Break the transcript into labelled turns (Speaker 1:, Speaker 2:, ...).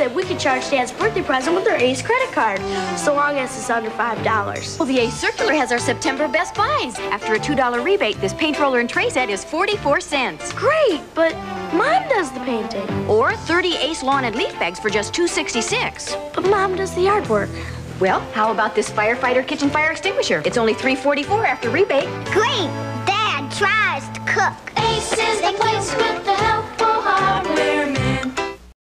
Speaker 1: said we could charge Dad's birthday present with our Ace credit card, so long as it's under $5.
Speaker 2: Well, the Ace Circular has our September best buys. After a $2 rebate, this paint roller and tray set is 44 cents.
Speaker 1: Great, but Mom does the painting.
Speaker 2: Or 30 Ace lawn and leaf bags for just 266.
Speaker 1: But Mom does the yard work.
Speaker 2: Well, how about this firefighter kitchen fire extinguisher? It's only 344 after rebate.
Speaker 3: Great! Dad tries to cook.